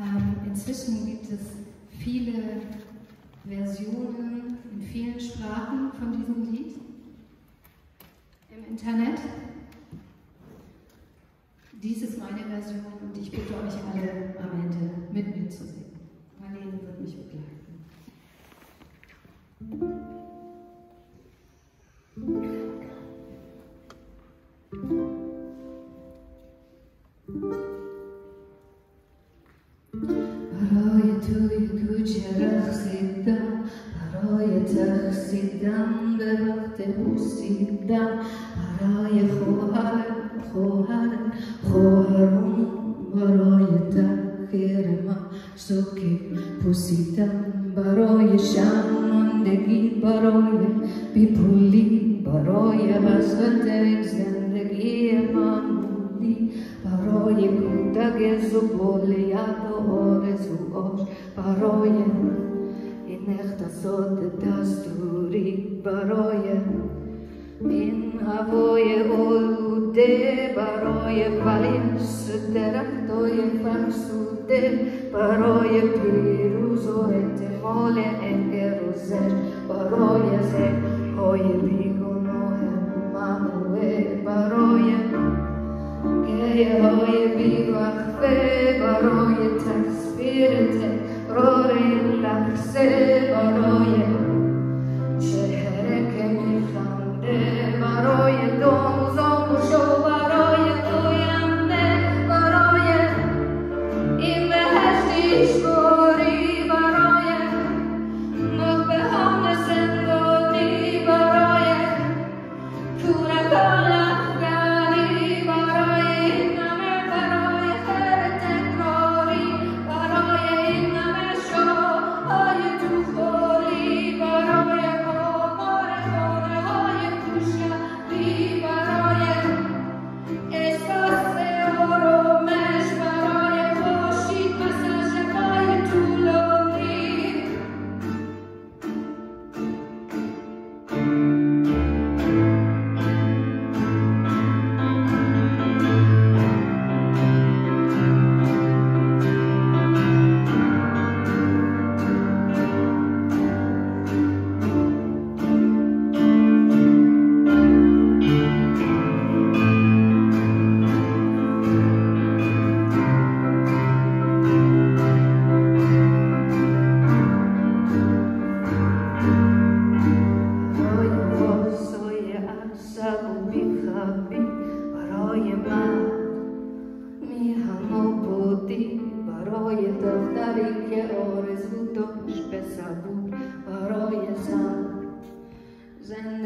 Ähm, inzwischen gibt es viele Versionen in vielen Sprachen von diesem Lied im Internet. Dies ist meine Version und ich bitte euch alle am Ende mit mir zu singen. Marlene wird mich begleiten. رخصیدم برای تخصیدم به وقت بوسیدم. برای خواهر خواهر خواهرم برای تخیر من سوکی پوسیدم. برای شرمندگی برای بیپولی برای حسرت زندگی معمولی برای Tage supoli ato ore su os paroje in echta sot dasturi paroje min avoje olu de paroje valis teratoje faksu de paroje piruzo et mole en geruzer paroje se hoje vik ser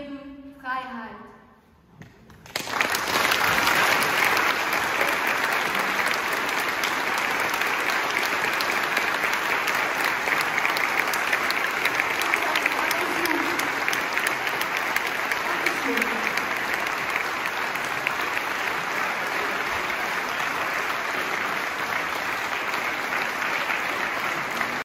him